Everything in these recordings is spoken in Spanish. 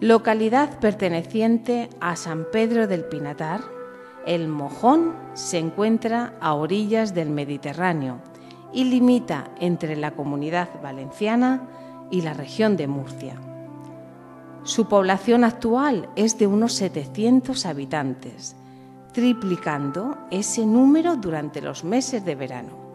localidad perteneciente a San Pedro del Pinatar, el Mojón se encuentra a orillas del Mediterráneo y limita entre la comunidad valenciana y la región de Murcia. Su población actual es de unos 700 habitantes, triplicando ese número durante los meses de verano.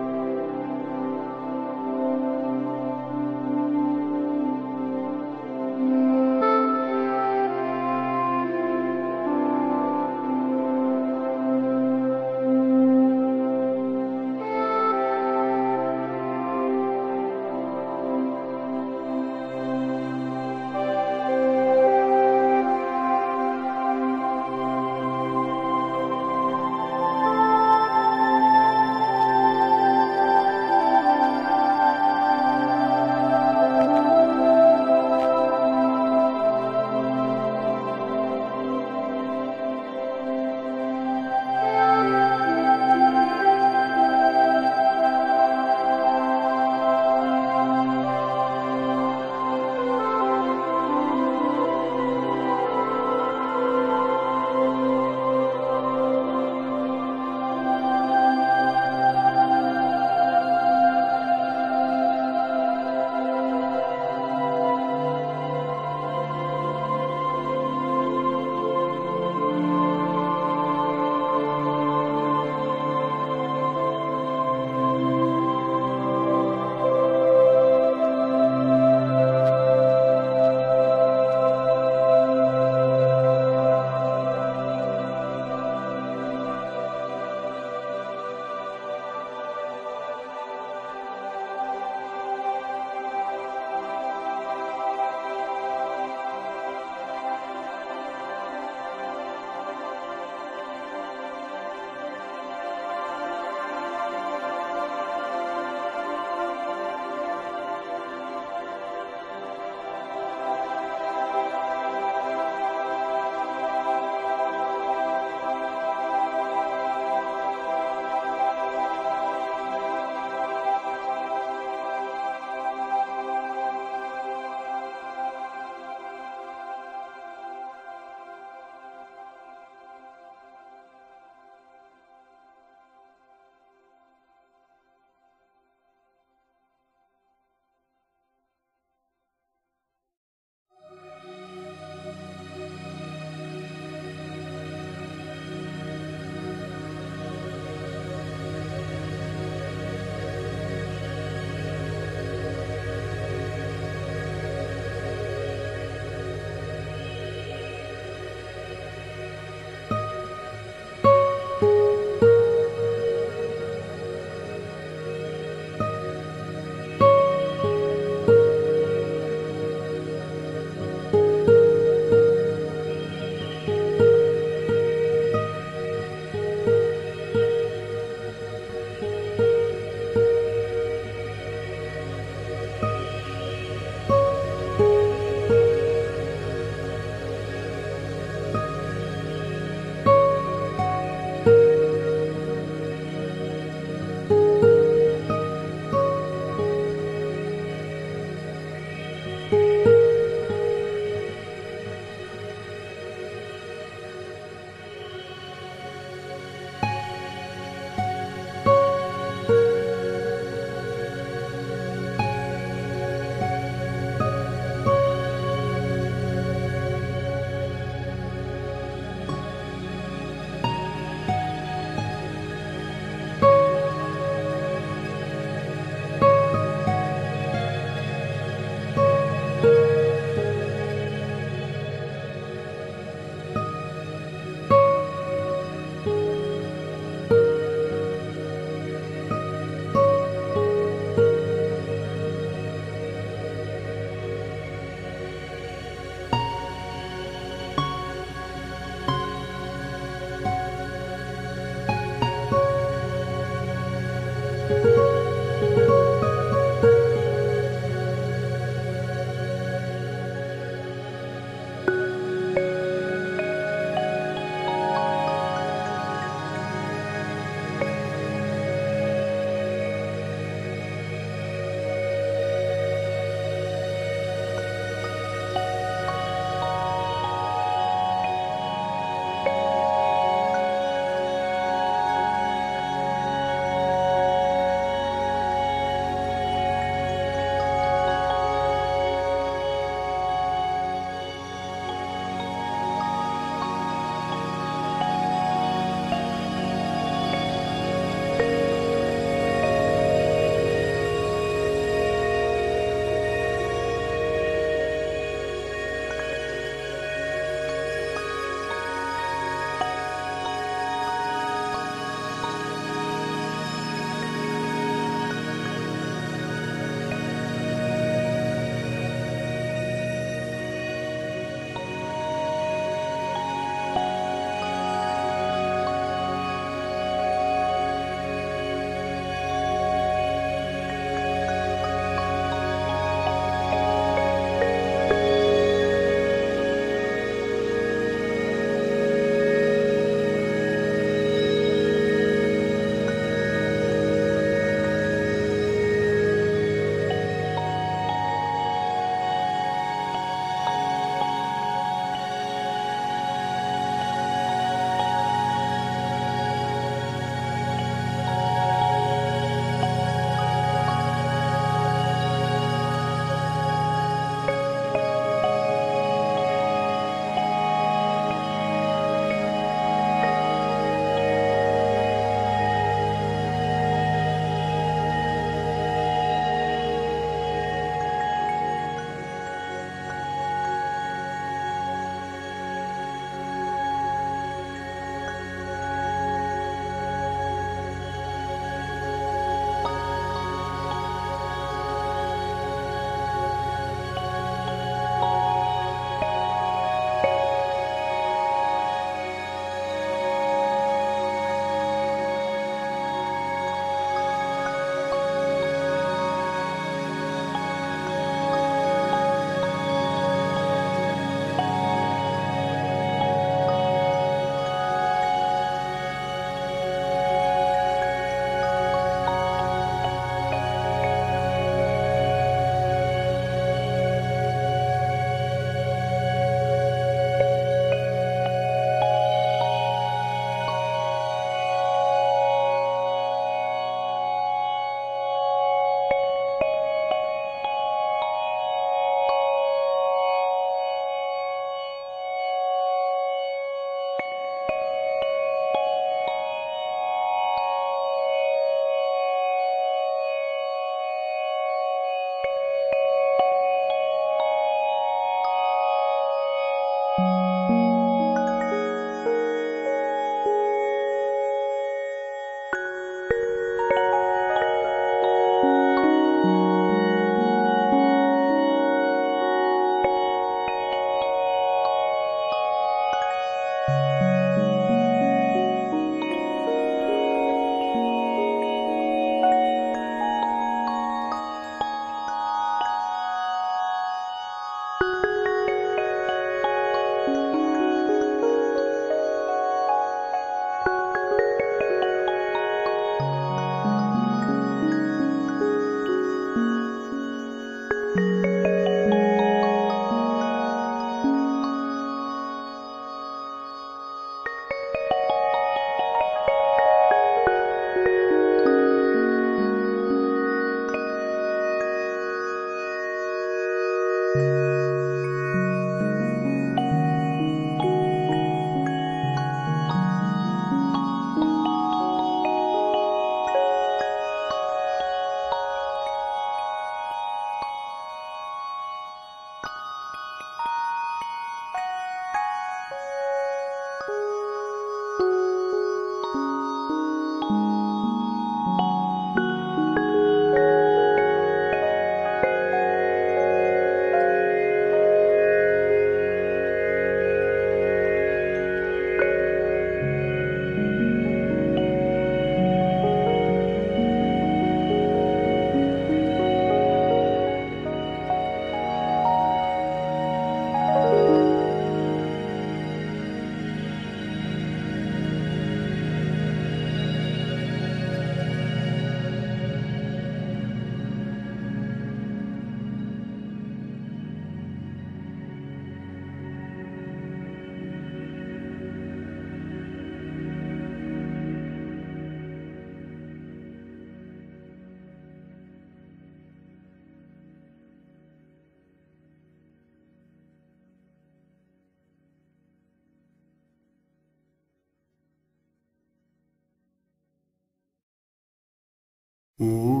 Ooh.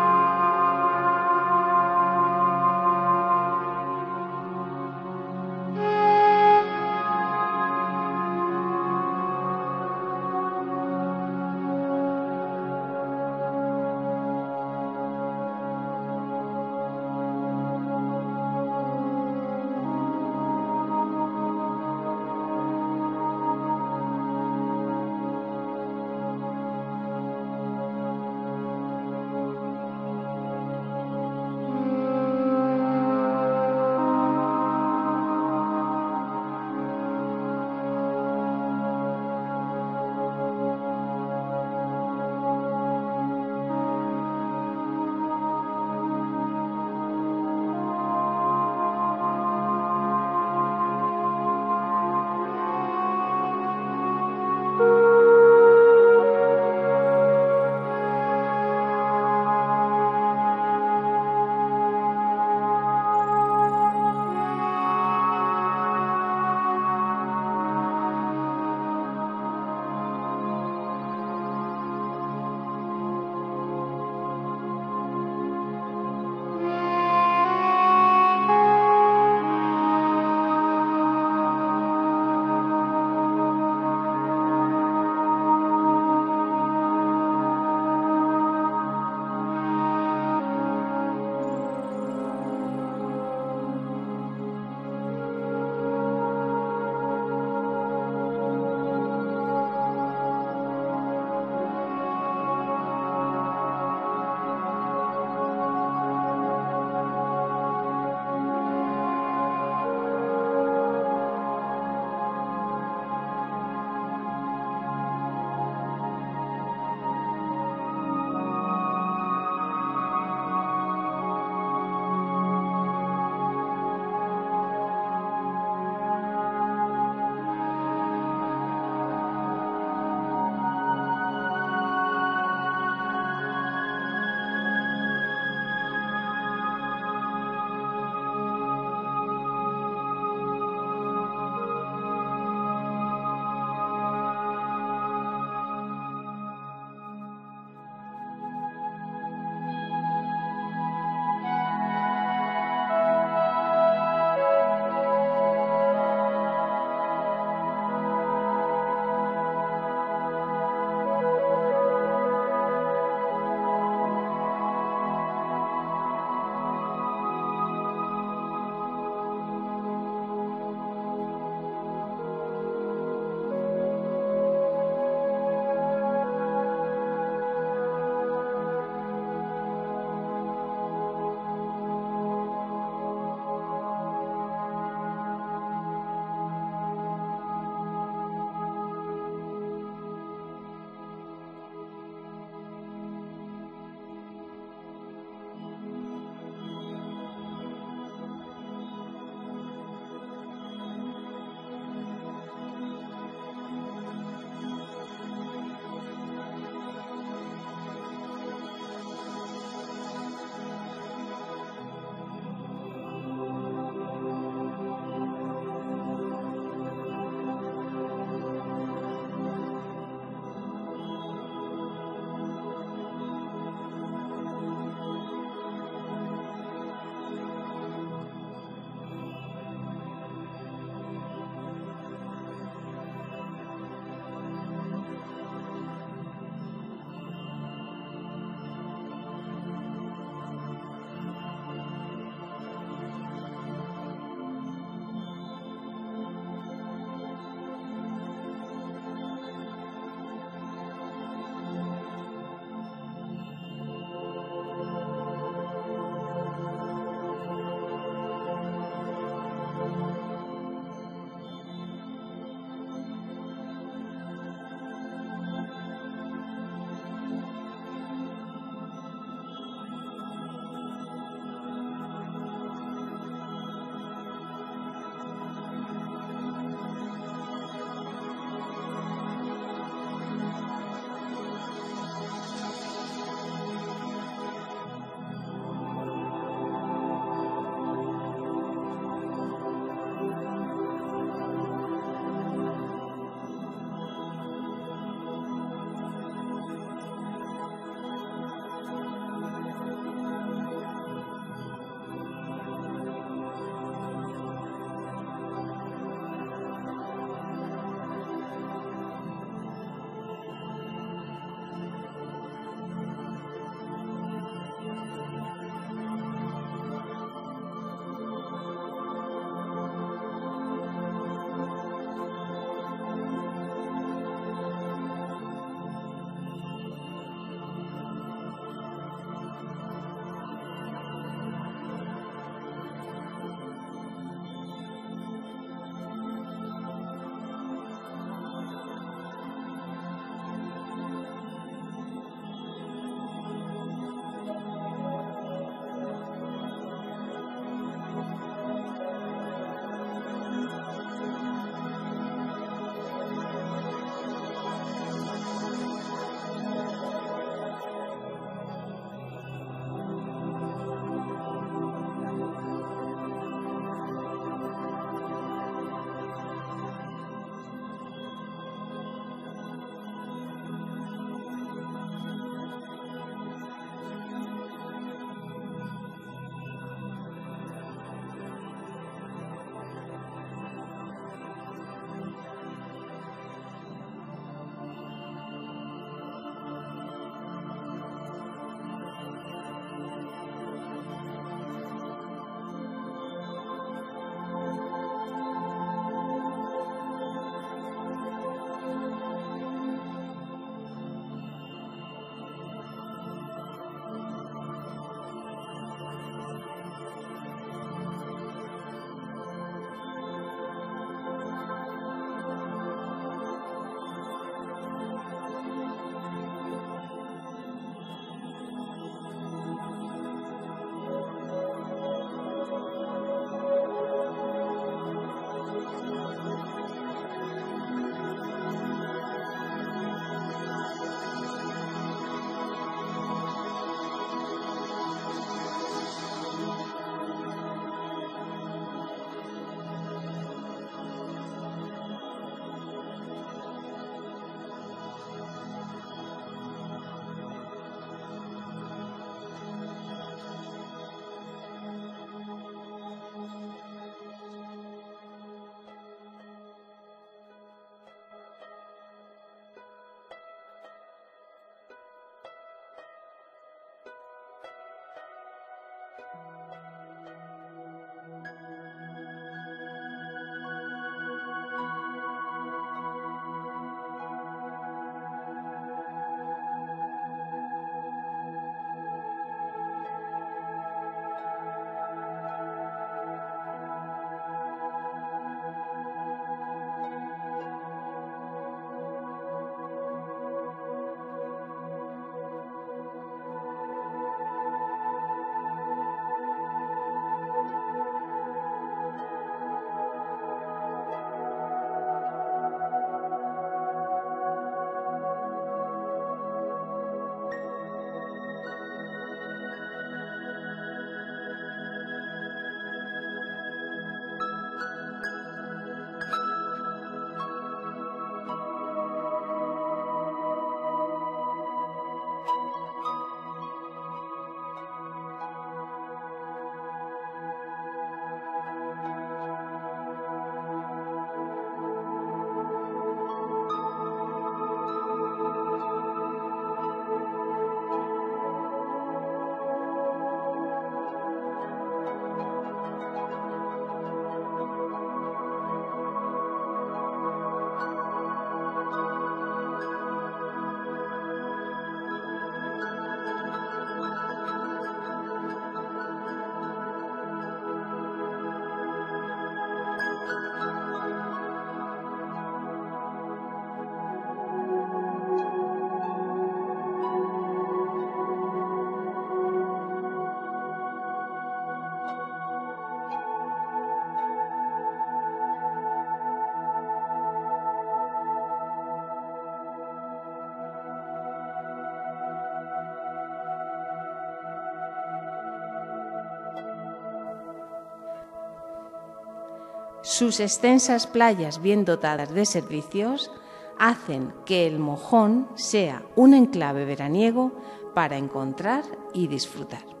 Sus extensas playas bien dotadas de servicios hacen que el Mojón sea un enclave veraniego para encontrar y disfrutar.